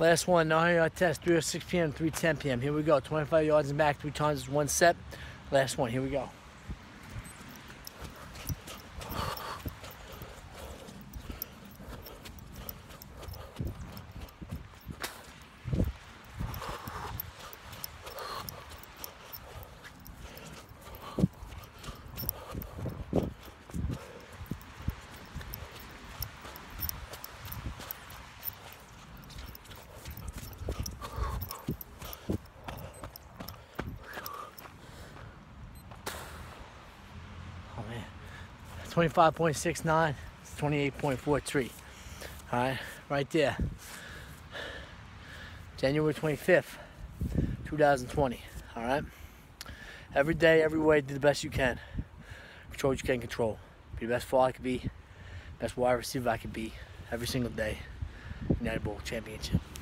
Last one, 900 yard test, 3.06 p.m., 3.10 p.m. Here we go. 25 yards and back, three times, one set. Last one, here we go. Man, 25.69, it's 28.43. All right, right there. January 25th, 2020. All right. Every day, every way, do the best you can. Control what you can control. Be the best fall I could be, best wide receiver I could be, every single day. United Bowl Championship.